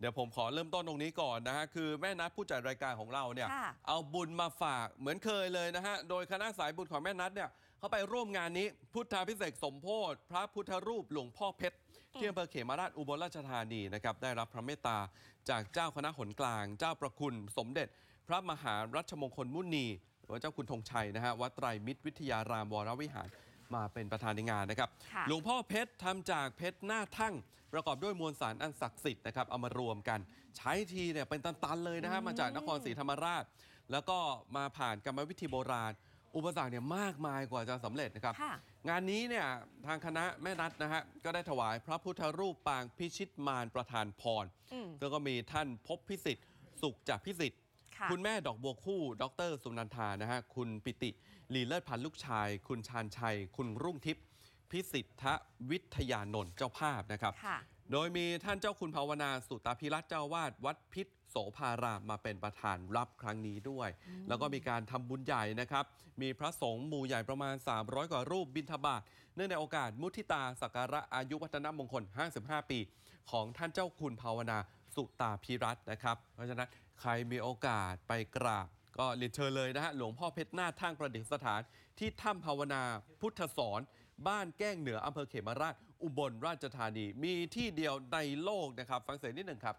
เดี๋ยวผมขอเริ่มต้นตรงนี้ก่อนนะฮะคือแม่นัดผู้จัดรายการของเราเนี่ยค่ะ เอาบุญมาฝากเหมือนเคยเลยนะฮะโดยคณะสายบุญของแม่นัดเนี่ยเขาไปร่วมงานนี้ พุทธาพิเศษกสมโพธิพระพุทธรูปหลวงพ่อเพชรที่อำเภอเขมราชอุบลราชธานีนะครับได้รับพระเมตตาจากเจ้าคณะหนกลาง เจ้าประคุณสมเด็จ พระมหารัชมงคลมุนีหรือว่าเจ้าคุณธงชัยนะฮะวัดไตรมิตรวิทยารามวรวิหาร มาเป็นประธานในงานนะครับค่ะหลวงพ่อเพชรทำจากเพชรหน้าทั่ง ประกอบด้วยมวลสารอันศักดิ์สิทธิ์นะครับเอามารวมกัน ใช้ทีเนี่ยเป็นตันๆเลยนะฮะมาจากนครศรีธรรมราช แล้วก็มาผ่านกรรมวิธีโบราณ อุปสรรคเนี่ยมากมายกว่าจะสำเร็จนะครับค่ะงานนี้เนี่ยทางคณะแม่นัดนะฮะก็ได้ถวายพระพุทธรูปปางพิชิตมารประธานพรอืมแล้วก็มีท่านพบพิสิทธิ์สุขจากพิสิทธิ์ ค่ะคุณแม่ดอกบัวคู่ ดรสุนันทานะฮะคุณปิติลีเลิศพันธ์ลูกชาย คุณชาญชัย คุณรุ่งทิพย์พิสิทธวิทยานนท์เจ้าภาพนะครับค่ะโดยมีท่านเจ้าคุณภาวนาสุตาพิรัตน์เจ้าวาดวัดพิษโสภารามมาเป็นประธานรับครั้งนี้ด้วย แล้วก็มีการทำบุญใหญ่นะครับ มีพระสงฆ์หมู่ใหญ่ประมาณ 300 กว่ารูปบิณฑบาตเนื่องในโอกาสมุทิตาสักการะอายุวัฒนมงคล 55 ปี ของท่านเจ้าคุณภาวนาสุตาพิรัตน์นะครับ เพราะฉะนั้น ใครมีโอกาสไปกราบ ก็เรียนเชิญเลยนะฮะ หลวงพ่อเพชรหน้าทั่งประดิษฐาน ที่ถ้ำภาวนาพุทธสอนบ้านแก้งเหนืออำเภอเขมราช อุบลราชธานี มีที่เดียวในโลกนะครับ ฟังเสียงนิดหนึ่งครับ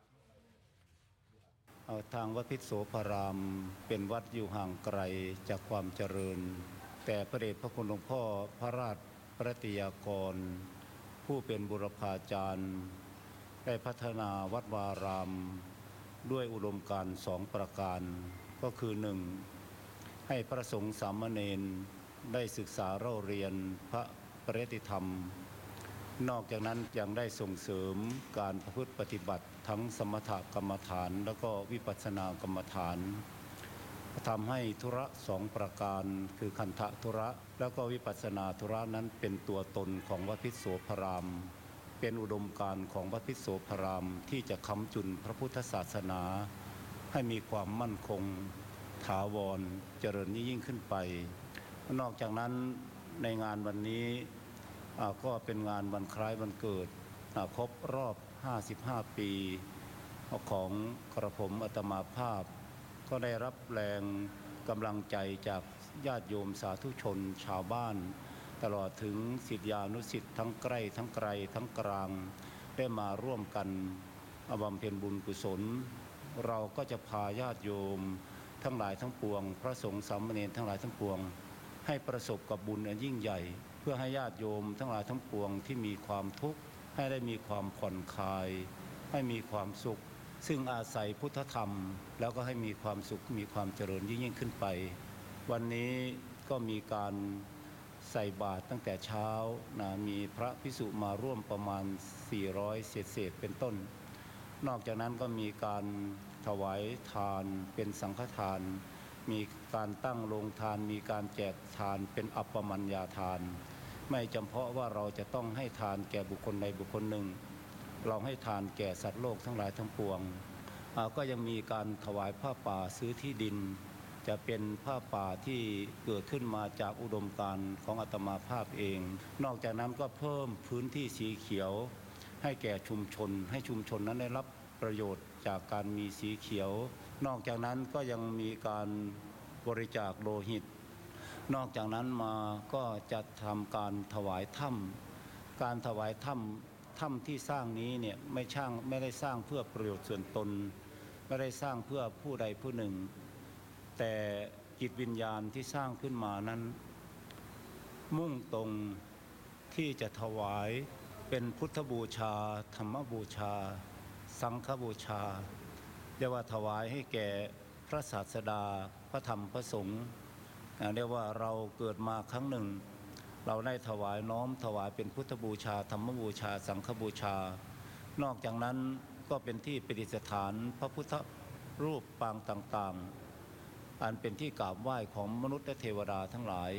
ทางวัดพิษโสพารามเป็นวัดอยู่ห่างไกลจากความเจริญ แต่พระเดชพระคุณหลวงพ่อพระราชปรติยากร ผู้เป็นบุรพาจารย์ ได้พัฒนาวัดวาราม ด้วยอุดมการสองประการ ก็คือหนึ่งให้พระสงฆ์สามเณรได้ศึกษาเล่าเรียนพระปริติธรรม นอกจากนั้นยังได้ส่งเสริมการประพฤติปฏิบัติทั้งสมถกรรมฐานแล้วก็วิปัสสนากรรมฐานทำให้ธุระสองประการ คือคันธะธุระ แล้วก็วิปัสสนาธุระนั้นเป็นตัวตนของวัดพิโสพราม เป็นอุดมการณ์ของวัดพิโสพรามที่จะค้ำจุนพระพุทธศาสนา ให้มีความมั่นคง ถาวรเจริญยิ่งขึ้นไป นอกจากนั้นในงานวันนี้ก็เป็นงานวันคล้ายวันเกิดครบรอบ 55 ปี ของกระผมอัตมาภาพ ก็ได้รับแรงกำลังใจจากญาติโยมสาธุชนชาวบ้าน ตลอดถึงศิษยานุศิษย์ทั้งใกล้ทั้งไกลทั้งกลาง ได้มาร่วมกันบำเพ็ญบุญกุศล เราก็จะพาญาติโยม ทั้งหลายทั้งปวง พระสงฆ์สามเณรทั้งหลายทั้งปวง ให้ประสบกับบุญอันยิ่งใหญ่ เพื่อให้ญาติโยม ทั้งหลายทั้งปวงที่มีความทุกข์ให้ได้มีความผ่อนคลาย ให้มีความสุข ซึ่งอาศัยพุทธธรรม แล้วก็ให้มีความสุขมีความเจริญยิ่งยิ่งขึ้นไป วันนี้ก็มีการ ใส่บาตรตั้งแต่เช้านะมีพระพิสุมาร่วมประมาณ 400 เศษเศษเป็นต้น นอกจากนั้นก็มีการถวายทานเป็นสังฆทาน มีการตั้งโรงทาน มีการแจกทานเป็นอัปปมัญญาทาน ไม่จำเพาะว่าเราจะต้องให้ทานแก่บุคคลใดบุคคลหนึ่ง เราให้ทานแก่สัตว์โลกทั้งหลายทั้งปวง ก็ยังมีการถวายผ้าป่าซื้อที่ดิน จะเป็นผ้าป่าที่เกิดขึ้นมาจากอุดมการณ์ของอาตมาภาพเอง นอกจากนั้นก็เพิ่มพื้นที่สีเขียว ให้แก่ชุมชน ให้ชุมชนนั้นได้รับประโยชน์จากการมีสีเขียว นอกจากนั้นก็ยังมีการบริจาคโลหิต นอกจากนั้นมาก็จะทำการถวายถ้ำการถวายถ้ำถ้ำที่สร้างนี้เนี่ยไม่ช่างไม่ได้สร้างเพื่อประโยชน์ส่วนตน ไม่ได้สร้างเพื่อผู้ใดผู้หนึ่ง แต่จิตวิญญาณที่สร้างขึ้นมานั้น มุ่งตรงที่จะถวายเป็นพุทธบูชา ธรรมบูชา สังฆบูชาเรียกว่าถวายให้แก่พระศาสดาพระธรรมพระสงฆ์เรียกว่าเราเกิดมาครั้งหนึ่ง เราได้ถวายน้อมถวายเป็นพุทธบูชา ธรรมบูชา สังฆบูชา นอกจากนั้นก็เป็นที่ประดิษฐานพระพุทธรูปปางต่างๆ อันเป็นที่กราบไหว้ของมนุษย์และเทวดาทั้งหลาย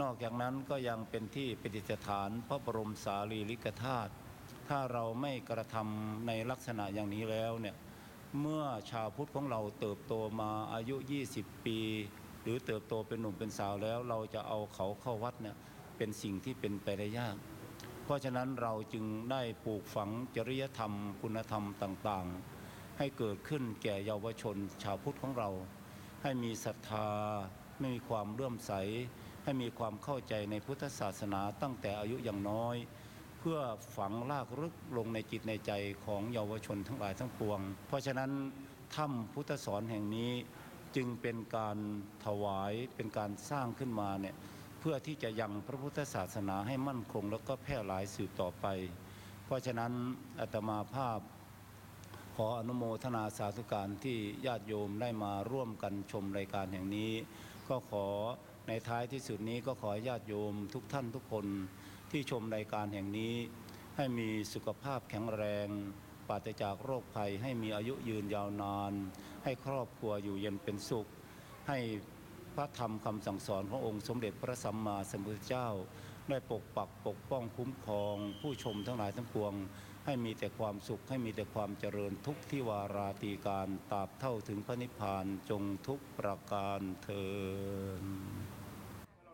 นอกจากนั้นก็ยังเป็นที่ประดิษฐานพระบรมสารีริกธาตุถ้าเราไม่กระทำในลักษณะอย่างนี้แล้วเนี่ยเมื่อชาวพุทธของเราเติบโตมาอายุ 20 ปี หรือเติบโตเป็นหนุ่มเป็นสาวแล้ว เราจะเอาเขาเข้าวัดเนี่ยเป็นสิ่งที่เป็นไปได้ยาก เพราะฉะนั้นเราจึงได้ปลูกฝังจริยธรรม คุณธรรมต่างๆ ให้เกิดขึ้นแก่เยาวชนชาวพุทธของเรา ให้มีศรัทธา ไม่มีความเลื่อมใส ให้มีความเข้าใจในพุทธศาสนาตั้งแต่อายุยังน้อย เพื่อฝังลากลึกลงในจิตในใจของเยาวชนทั้งหลายทั้งปวง เพราะฉะนั้นถ้ำพุทธสอนแห่งนี้จึงเป็นการถวายเป็นการสร้างขึ้นมาเนี่ยเพื่อที่จะยังพระพุทธศาสนาให้มั่นคง แล้วก็แพร่หลายสืบต่อไป เพราะฉะนั้นอาตมาภาพ ออนุโมทนาสาธุการที่ญาติโยมได้มาร่วมกันชมรายการแห่งนี้ ก็ขอในท้ายที่สุดนี้ก็ขอญาติโยมทุกท่านทุกคนที่ชมรายการแห่งนี้ ให้มีสุขภาพแข็งแรงปราศจากโรคภัยให้มีอายุยืนยาวนาน ให้ครอบครัวอยู่เย็นเป็นสุข ให้พระธรรมคำสั่งสอนขององค์สมเด็จพระสัมมาสัมพุทธเจ้า ได้ปกปักปกป้องคุ้มครอง ผู้ชมทั้งหลายทั้งปวง ให้มีแต่ความสุขให้มีแต่ความเจริญทุกที่วาราตีการตราบเท่าถึงพระนิพพานจงทุกประการเทิน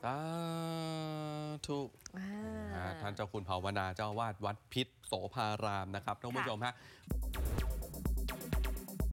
สาธุอ่าอ่าท่านเจ้าคุณภาวนาเจ้าอาวาดวัดพิษโสภารามนะครับท่านผู้ชมฮะ